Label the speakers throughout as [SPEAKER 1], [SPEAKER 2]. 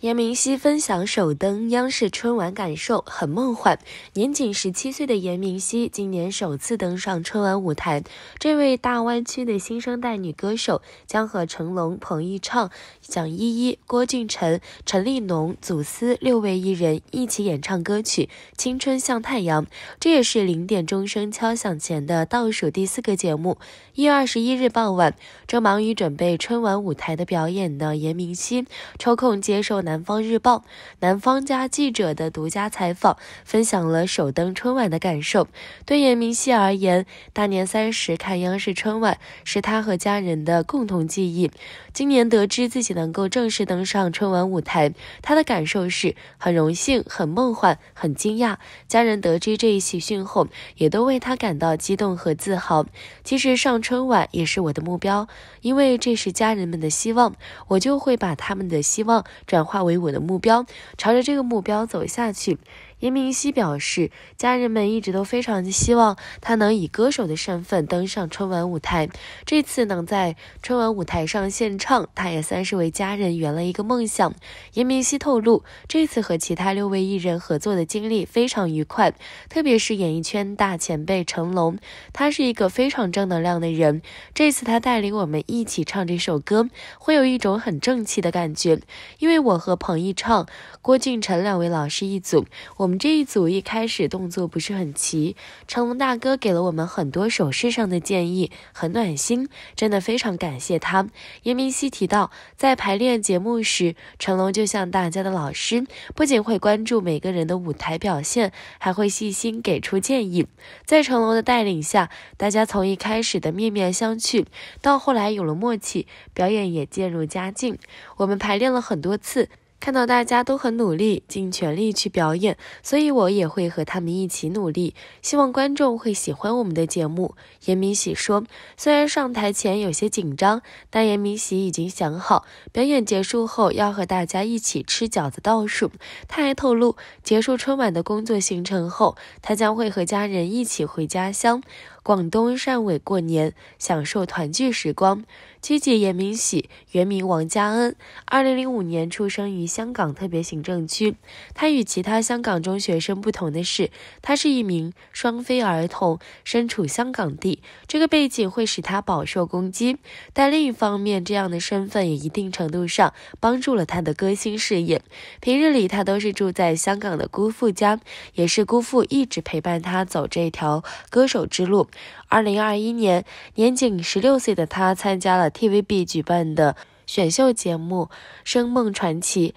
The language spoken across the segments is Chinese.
[SPEAKER 1] 严明熙分享首登央视春晚感受，很梦幻。年仅十七岁的严明熙今年首次登上春晚舞台。这位大湾区的新生代女歌手将和成龙、彭昱畅、蒋依依、郭俊辰、陈立农、祖思六位艺人一起演唱歌曲《青春像太阳》。这也是零点钟声敲响前的倒数第四个节目。一月二十一日傍晚，正忙于准备春晚舞台的表演的严明熙，抽空接受南方日报、南方家记者的独家采访，分享了首登春晚的感受。对严明熙而言，大年三十看央视春晚是他和家人的共同记忆。今年得知自己能够正式登上春晚舞台，他的感受是很荣幸、很梦幻、很惊讶。家人得知这一喜讯后，也都为他感到激动和自豪。其实上春晚也是我的目标，因为这是家人们的希望，我就会把他们的希望转化为我的目标，朝着这个目标走下去。严明熙表示，家人们一直都非常的希望他能以歌手的身份登上春晚舞台。这次能在春晚舞台上献唱，他也算是为家人圆了一个梦想。严明熙透露，这次和其他六位艺人合作的经历非常愉快，特别是演艺圈大前辈成龙，他是一个非常正能量的人。这次他带领我们一起唱这首歌，会有一种很正气的感觉，因为我和彭昱畅、郭俊辰两位老师一组，我。我们这一组一开始动作不是很齐，成龙大哥给了我们很多手势上的建议，很暖心，真的非常感谢他。严明熙提到，在排练节目时，成龙就像大家的老师，不仅会关注每个人的舞台表现，还会细心给出建议。在成龙的带领下，大家从一开始的面面相觑，到后来有了默契，表演也渐入佳境。我们排练了很多次。看到大家都很努力，尽全力去表演，所以我也会和他们一起努力。希望观众会喜欢我们的节目。严明喜说：“虽然上台前有些紧张，但严明喜已经想好，表演结束后要和大家一起吃饺子倒数。”他还透露，结束春晚的工作行程后，他将会和家人一起回家乡。广东汕尾过年，享受团聚时光。七姐严明喜，原名王嘉恩，二零零五年出生于香港特别行政区。他与其他香港中学生不同的是，他是一名双非儿童，身处香港地，这个背景会使他饱受攻击。但另一方面，这样的身份也一定程度上帮助了他的歌星事业。平日里，他都是住在香港的姑父家，也是姑父一直陪伴他走这条歌手之路。二零二一年，年仅十六岁的他参加了 TVB 举办的选秀节目《声梦传奇》。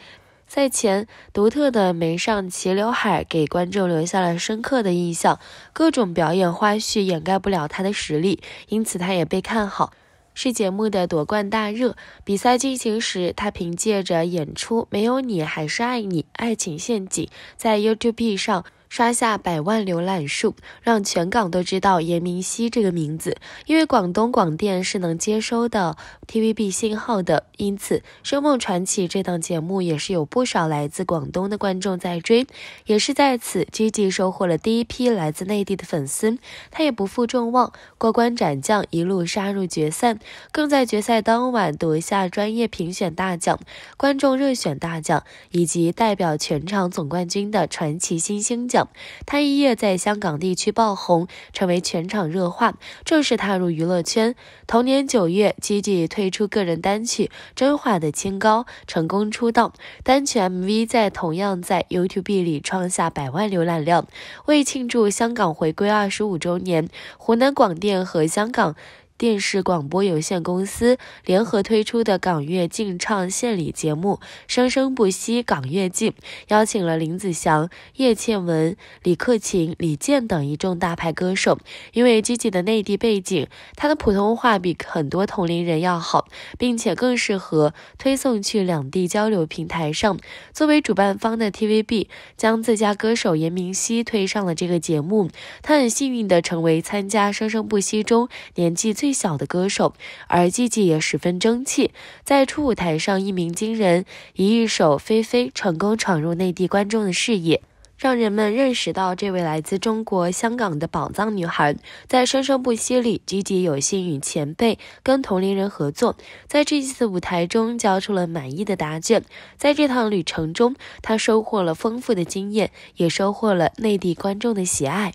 [SPEAKER 1] 赛前，独特的眉上齐刘海给观众留下了深刻的印象，各种表演花絮掩盖不了他的实力，因此他也被看好，是节目的夺冠大热。比赛进行时，他凭借着演出《没有你还是爱你》《爱情陷阱》在 YouTube 上。刷下百万浏览数，让全港都知道严明熙这个名字。因为广东广电是能接收的 TVB 信号的，因此《声梦传奇》这档节目也是有不少来自广东的观众在追。也是在此，Gigi 收获了第一批来自内地的粉丝。他也不负众望，过关斩将，一路杀入决赛，更在决赛当晚夺下专业评选大奖、观众热选大奖以及代表全场总冠军的传奇新星奖。他一夜在香港地区爆红，成为全场热话，正式踏入娱乐圈。同年九月，Gigi 推出个人单曲《真话的清高》，成功出道。单曲 MV 在同样在 YouTube 里创下百万浏览量。为庆祝香港回归二十五周年，湖南广电和香港。电视广播有限公司联合推出的港乐劲唱献礼节目《生生不息港乐劲》，邀请了林子祥、叶倩文、李克勤、李健等一众大牌歌手。因为积极的内地背景，他的普通话比很多同龄人要好，并且更适合推送去两地交流平台上。作为主办方的 TVB 将自家歌手严明熙推上了这个节目，他很幸运地成为参加《生生不息》中年纪最。最小的歌手，而 Gigi 也十分争气，在初舞台上一鸣惊人，以一首《菲菲》成功闯入内地观众的视野。让人们认识到这位来自中国香港的宝藏女孩，在生生不息里积极有幸与前辈跟同龄人合作，在这一次舞台中交出了满意的答卷。在这趟旅程中，她收获了丰富的经验，也收获了内地观众的喜爱。